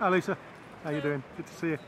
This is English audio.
Hi Lisa, how you doing? Good to see you.